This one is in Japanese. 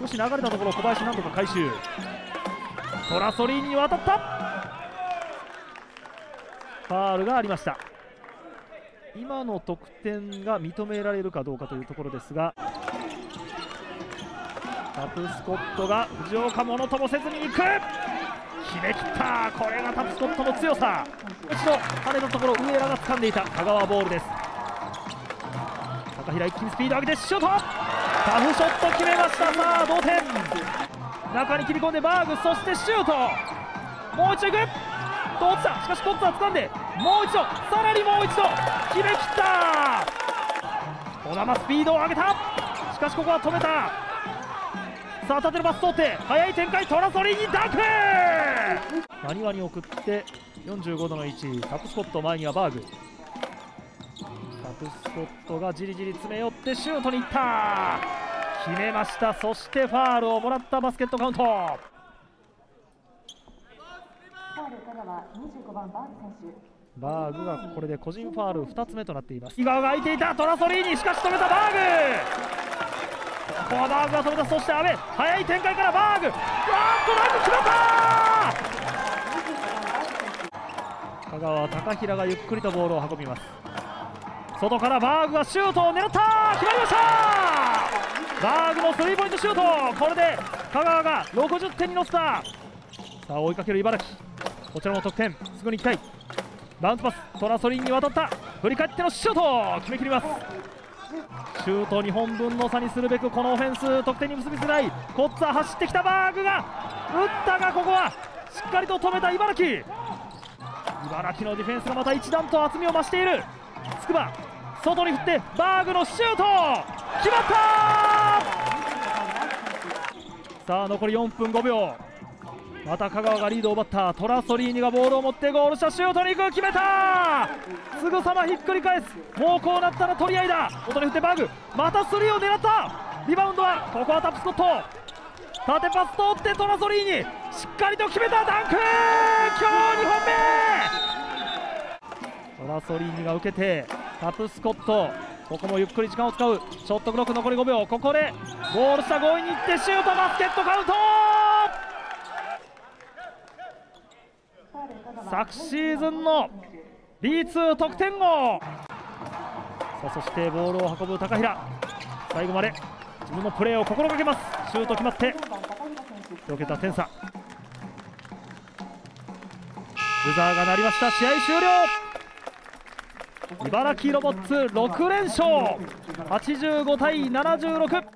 少し流れたところ小林なんとか回収。トラソリーニに渡った。ファールがありました。今の得点が認められるかどうかというところですがタプスコットが藤岡ものともせずに行く。決めきった。これがタプスコットの強さ。一度跳ねたところ上原が掴んでいた。香川ボールです。高平一気にスピード上げてシュート。タフショット決めました。さあ同点。中に切り込んでバーグ。そしてシュート。もう一度いく。と落ちた？しかしコッツは掴んで。もう一度。さらにもう一度。決めきった。児玉スピードを上げた。しかしここは止めた。さあ縦のパス通って。速い展開トラソリにダンク。なにわに送って45度の位置タップスコット前にはバーグ。スコットがじりじり詰め寄ってシュートにいった。決めました。そしてファールをもらったバスケットカウント。ファール香川25番バーグ選手。バーグがこれで個人ファール2つ目となっています。伊川が空いていた。トラソリーニしかし止めたバーグ。ここはバーグが止めたそして阿部。速い展開からバーグ。わーっとダンク決まった。香川高平がゆっくりとボールを運びます外からバーグがシュートを狙った。決まりました。バーグのスリーポイントシュート。これで香川が60点に乗せた。さあ追いかける茨城。こちらも得点。すぐに行きたい。バウンスパストラソリンに渡った。振り返ってのシュート決めきります。シュート2本分の差にするべくこのオフェンス。得点に結びづらい。コッツァ走ってきたバーグが打ったがここはしっかりと止めた茨城。茨城のディフェンスがまた一段と厚みを増している。筑波。外に振ってバーグのシュート!決まった!さあ残り4分5秒。また香川がリードを奪ったトラソリーニがボールを持ってゴール下シュートに行く決めた!すぐさまひっくり返す。もうこうなったら取り合いだ。外に振ってバーグ。またスリーを狙った!リバウンドはここはタップスコット。縦パス通ってトラソリーニ。しっかりと決めた!ダンク!今日2本目!トラソリーニが受けてタプスコットここもゆっくり時間を使う。ショットクロック残り5秒。ここでゴール下強引に行ってシュートバスケットカウント。昨シーズンの B2 得点王。さあそしてボールを運ぶ高平。最後まで自分のプレーを心がけます。シュート決まって4番高平選手1桁点差。ブザーが鳴りました。試合終了。茨城ロボッツ6連勝。85対76